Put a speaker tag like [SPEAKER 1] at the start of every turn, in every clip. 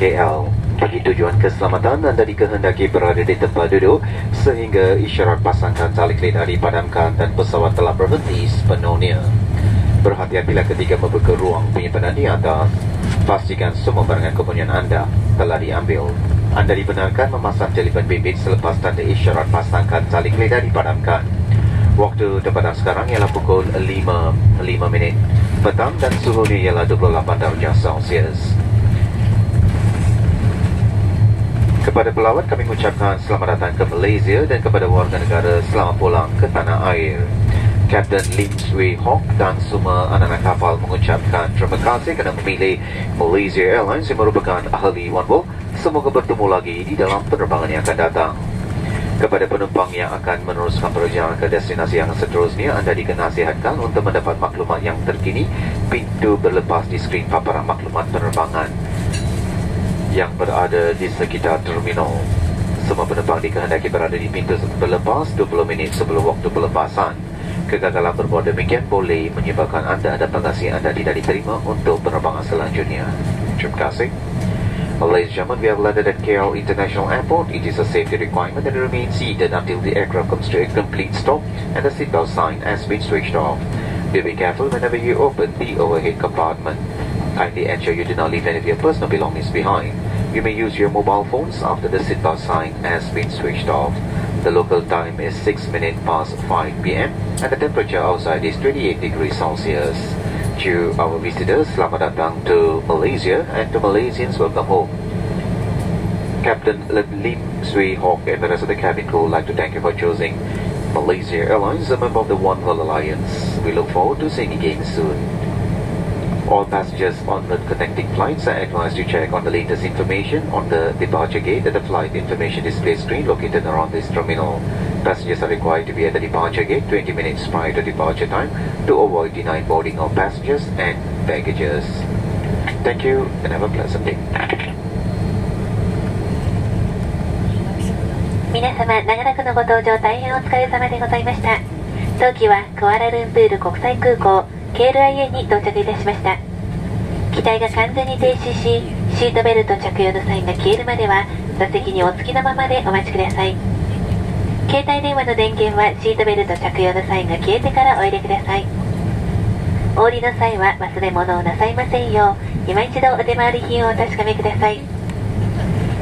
[SPEAKER 1] KL. Bagi tujuan keselamatan, anda dikehendaki berada di tempat duduk sehingga isyarat pasangkan tali kelina dipadamkan dan pesawat telah berhenti sepenuhnya. Berhati-hati bila ketika membuka ruang penyimpanan di atas, pastikan semua barangan kepunyaan anda telah diambil. Anda dibenarkan memasang jelipan bibit selepas tanda isyarat pasangkan tali kelina dipadamkan. Waktu tempatan sekarang ialah pukul 5, 5 minit petang dan suhunya ialah 28 darjah Celsius. Kepada pelawat kami mengucapkan selamat datang ke Malaysia dan kepada warga negara selamat pulang ke tanah air. Kapten Lim Swee Hock dan semua anak-anak kapal mengucapkan terima kasih kerana memilih Malaysia Airlines yang merupakan ahli OneWorld. Semoga bertemu lagi di dalam penerbangan yang akan datang. Kepada penumpang yang akan meneruskan perjalanan ke destinasi yang seterusnya, anda dikenasihatkan untuk mendapat maklumat yang terkini pintu berlepas di skrin paparan maklumat penerbangan yang berada di sekitar terminal. Semua penumpang dikehendaki berada di pintu berlepas 20 minit sebelum waktu pelepasan. Kegagalan berbuat demikian boleh menyebabkan anda dan bagasi anda tidak diterima untuk penerbangan selanjutnya. Terima kasih. Ladies and gentlemen, we have landed at KL International Airport. It is a safety requirement that you remain seated until the aircraft comes to a complete stop and the seatbelt sign has been switched off. Be careful whenever you open the overhead compartment. Kindly ensure you do not leave any of your personal belongings behind. You may use your mobile phones after the seatbelt sign has been switched off. The local time is 6 minutes past 5 p.m. and the temperature outside is 28 degrees Celsius. To our visitors, selamat datang to Malaysia and to Malaysians, welcome home. Captain Lim Swee Hock and the rest of the cabin crew would like to thank you for choosing Malaysia Airlines, a member of the One World Alliance. We look forward to seeing you again soon All passengers on the connecting flights are advised to check on the latest information on the departure gate at the flight information display screen located around this terminal. Passengers are required to be at the departure gate 20 minutes prior to departure time to avoid denied boarding of passengers and baggages. Thank you and have a pleasant day.
[SPEAKER 2] 皆様長らくのご搭乗大変お疲れ様でございました当機はクアラルンプール国際空港 KLIA に到着いたしました。機体が完全に停止しシートベルト着用のサインが消えるまでは座席にお付きのままでお待ちください。携帯電話の電源はシートベルト着用のサインが消えてからお入れください。お降りの際は忘れ物をなさいませんよう今一度お手回り品をお確かめください。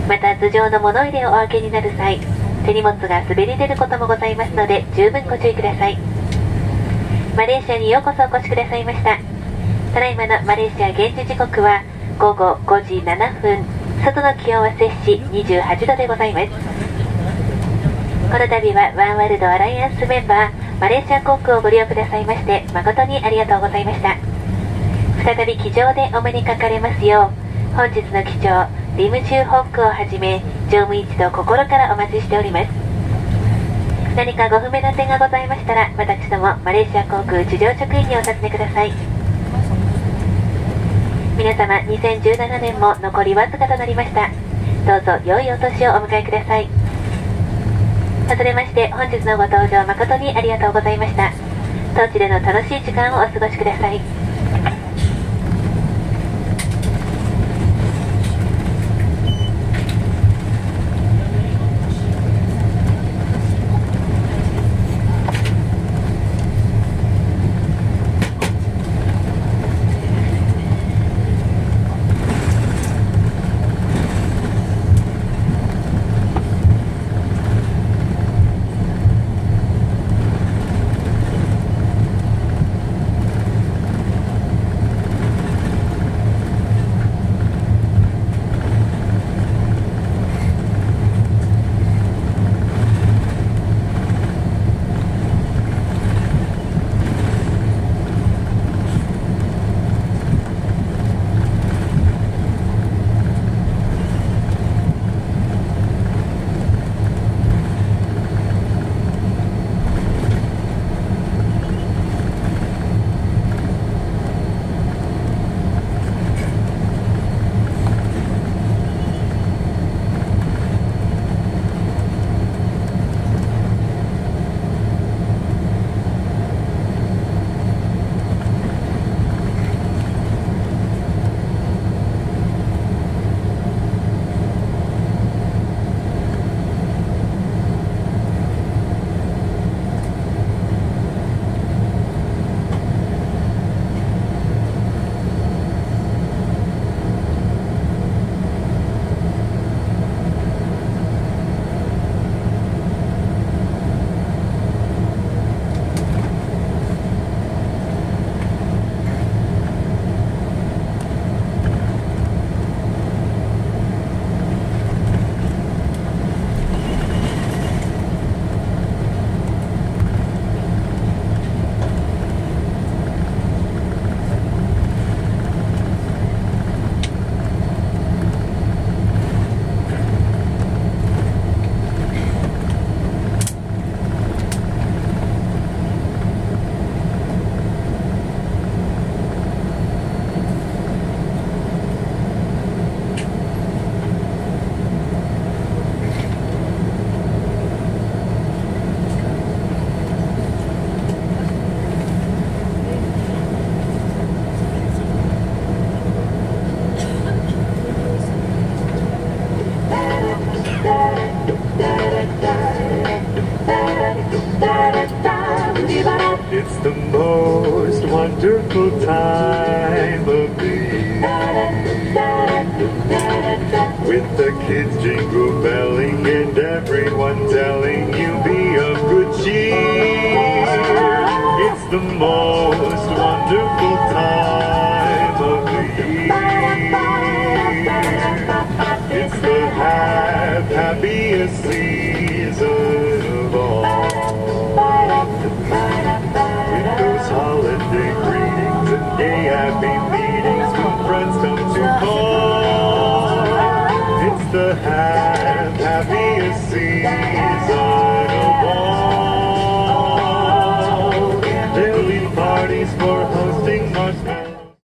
[SPEAKER 2] また頭上の物入れをお開けになる際手荷物が滑り出ることもございますので十分ご注意ください。マレーシアにようこそお越しくださいました。ただいまのマレーシア現地時刻は午後5時7分。外の気温は摂氏28度でございます。この度はワンワールドアライアンスメンバーマレーシア航空をご利用くださいまして誠にありがとうございました。再び機上でお目にかかれますよう本日の機長リムチューホックをはじめ乗務員一同心からお待ちしております。何かご不明な点がございましたら私どもマレーシア航空地上職員にお尋ねください。皆様2017年も残りわずかとなりました。どうぞ良いお年をお迎えください。外れまして本日のご搭乗誠にありがとうございました。当地での楽しい時間をお過ごしください。
[SPEAKER 3] Wonderful time of the year. With the kids jingle belling and everyone telling you be of good cheer. It's the most wonderful time of the year. It's the hap happiest season